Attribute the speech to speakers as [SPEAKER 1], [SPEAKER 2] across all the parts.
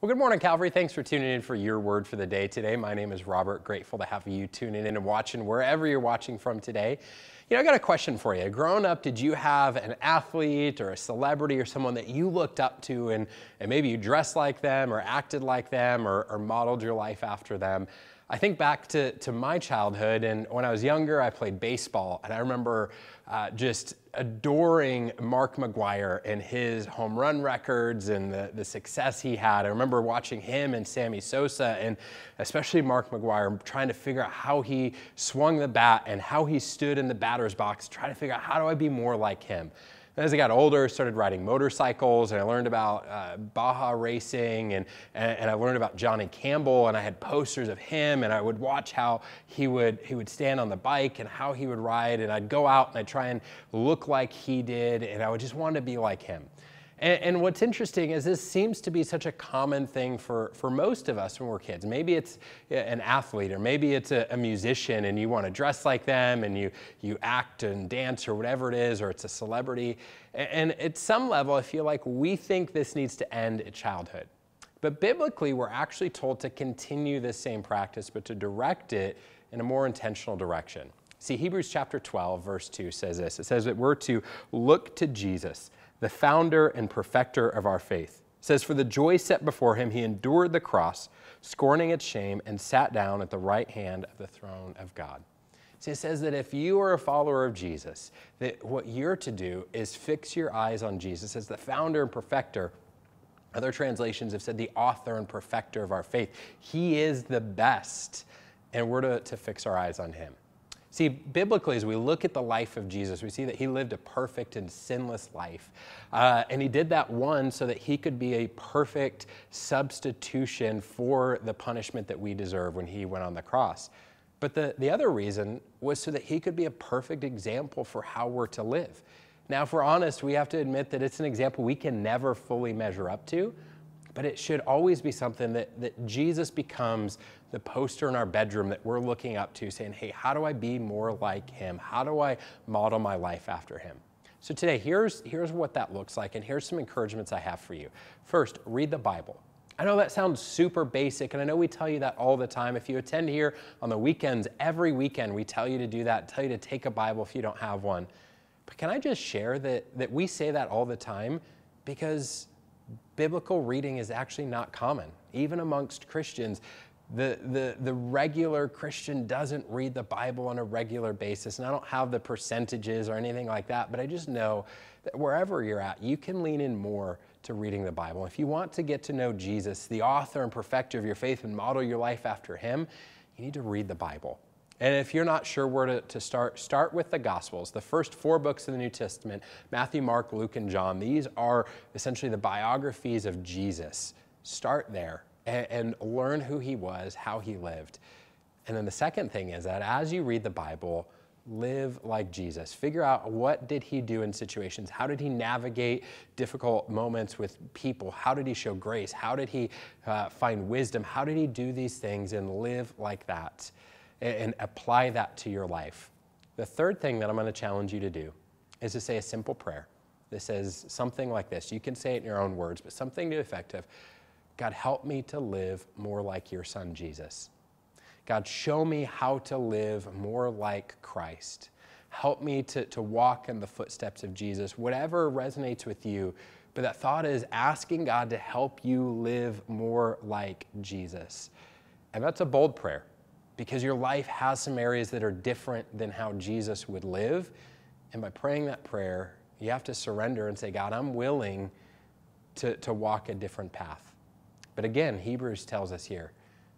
[SPEAKER 1] Well, good morning, Calvary. Thanks for tuning in for your word for the day today. My name is Robert. Grateful to have you tuning in and watching wherever you're watching from today. You know, I got a question for you. Growing up, did you have an athlete or a celebrity or someone that you looked up to and, and maybe you dressed like them or acted like them or, or modeled your life after them? I think back to, to my childhood, and when I was younger, I played baseball, and I remember uh, just adoring Mark McGwire and his home run records and the, the success he had. I remember watching him and Sammy Sosa, and especially Mark McGwire, trying to figure out how he swung the bat and how he stood in the batter's box, trying to figure out how do I be more like him as I got older, I started riding motorcycles and I learned about uh, Baja racing and, and, I learned about Johnny Campbell and I had posters of him and I would watch how he would, he would stand on the bike and how he would ride and I'd go out and I'd try and look like he did and I would just want to be like him. And, and, what's interesting is this seems to be such a common thing for, for most of us when we're kids. Maybe it's an athlete or maybe it's a, a musician and you want to dress like them and you, you act and dance or whatever it is, or it's a celebrity. And, and at some level, I feel like we think this needs to end at childhood. But biblically, we're actually told to continue this same practice, but to direct it in a more intentional direction. See, Hebrews chapter 12, verse 2 says this it says that we're to look to Jesus the founder and perfecter of our faith. It says, For the joy set before him, he endured the cross, scorning its shame, and sat down at the right hand of the throne of God. So it says that if you are a follower of Jesus, that what you're to do is fix your eyes on Jesus as the founder and perfecter. Other translations have said the author and perfecter of our faith. He is the best, and we're to, to fix our eyes on him. See, biblically, as we look at the life of Jesus, we see that he lived a perfect and sinless life. Uh, and he did that, one, so that he could be a perfect substitution for the punishment that we deserve when he went on the cross. But the, the other reason was so that he could be a perfect example for how we're to live. Now, if we're honest, we have to admit that it's an example we can never fully measure up to but it should always be something that, that Jesus becomes the poster in our bedroom that we're looking up to, saying, Hey, how do I be more like him? How do I model my life after him? So today, here's, here's what that looks like, and here's some encouragements I have for you. First, read the Bible. I know that sounds super basic, and I know we tell you that all the time. If you attend here on the weekends, every weekend we tell you to do that, tell you to take a Bible if you don't have one. But can I just share that, that we say that all the time because biblical reading is actually not common, even amongst Christians. The, the, the regular Christian doesn't read the Bible on a regular basis, and I don't have the percentages or anything like that, but I just know that wherever you're at, you can lean in more to reading the Bible. If you want to get to know Jesus, the author and perfecter of your faith, and model your life after him, you need to read the Bible. And if you're not sure where to, to, start, start with the Gospels, the first four books of the New Testament Matthew, Mark, Luke, and John. These are essentially the biographies of Jesus. Start there and, and learn who he was, how he lived. And then the second thing is that as you read the Bible, live like Jesus. Figure out what did he do in situations? How did he navigate difficult moments with people? How did he show grace? How did he uh, find wisdom? How did he do these things and live like that? And apply that to your life. The third thing that I'm going to challenge you to do is to say a simple prayer. This says something like this. You can say it in your own words, but something to effective. God, help me to live more like your son Jesus. God, show me how to live more like Christ. Help me to, to walk in the footsteps of Jesus, whatever resonates with you. But that thought is asking God to help you live more like Jesus. And that's a bold prayer because your life has some areas that are different than how Jesus would live. And by praying that prayer, you have to surrender and say, God, I'm willing to, to walk a different path. But again, Hebrews tells us here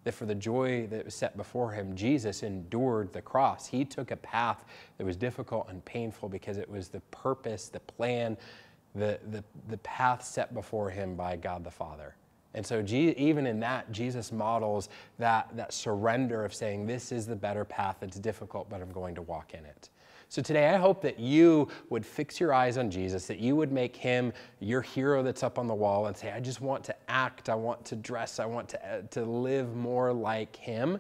[SPEAKER 1] that for the joy that was set before him, Jesus endured the cross. He took a path that was difficult and painful because it was the purpose, the plan, the, the, the path set before him by God the Father. And so, even in that, Jesus models that, that surrender of saying, This is the better path. It's difficult, but I'm going to walk in it. So, today, I hope that you would fix your eyes on Jesus, that you would make him your hero that's up on the wall and say, I just want to act, I want to dress, I want to, uh, to live more like him.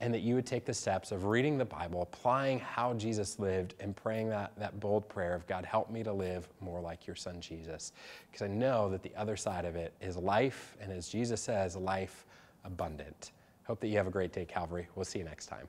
[SPEAKER 1] And that you would take the steps of reading the Bible, applying how Jesus lived, and praying that, that bold prayer of God, help me to live more like your son Jesus. Because I know that the other side of it is life, and as Jesus says, life abundant. Hope that you have a great day, Calvary. We'll see you next time.